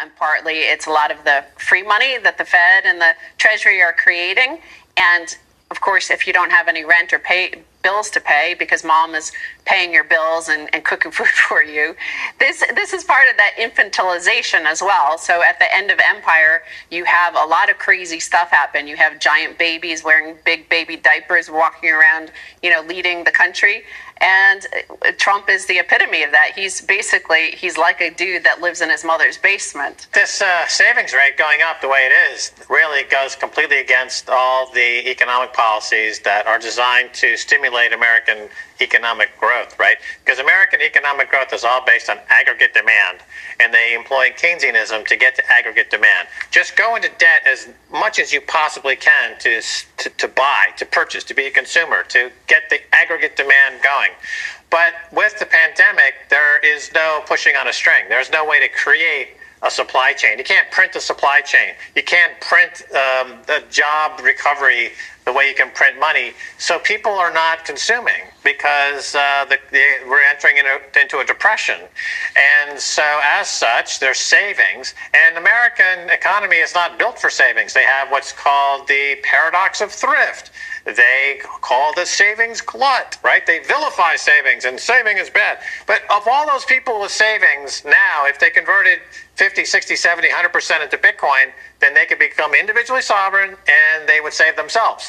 and partly it's a lot of the free money that the Fed and the Treasury are creating. And of course, if you don't have any rent or pay bills to pay because mom is paying your bills and, and cooking food for you, this this is part of that infantilization as well. So at the end of Empire, you have a lot of crazy stuff happen. You have giant babies wearing big baby diapers, walking around, you know, leading the country. And Trump is the epitome of that. He's basically he's like a dude that lives in his mother's basement. This uh, savings rate going up the way it is really goes completely against all the economic policies that are designed to stimulate American economic growth, right? Because American economic growth is all based on aggregate demand, and they employ Keynesianism to get to aggregate demand. Just go into debt as much as you possibly can to, to, to buy, to purchase, to be a consumer, to get the aggregate demand going. But with the pandemic, there is no pushing on a string. There's no way to create a supply chain. You can't print a supply chain. You can't print um, the job recovery the way you can print money. So people are not consuming because uh, the, the, we're entering into, into a depression. And so, as such, there's savings. And American economy is not built for savings. They have what's called the paradox of thrift. They call the savings glut, right? They vilify savings, and saving is bad. But of all those people with savings now, if they converted 50, 60, 70, 100% into Bitcoin, then they could become individually sovereign and they would save themselves.